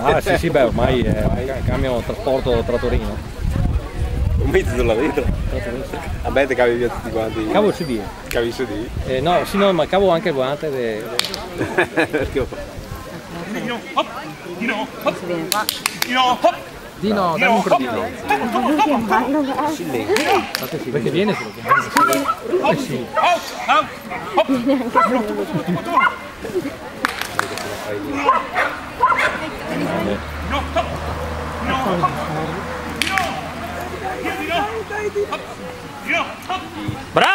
Ah sì sì, beh ormai è cambio trasporto trattorino. Un mezzo sulla vetro. Trattorino. Vabbè, te cavi via tutti quanti. Cavo il CD. Cavi il CD? Eh, no, sì no, ma cavo anche il volante de... Perché ho Dino, hop, Dino, hop, Dino, hop, Dino, dammi un crodino. perché viene solo che Eh sì. out, out, hop, Dino, Bravo!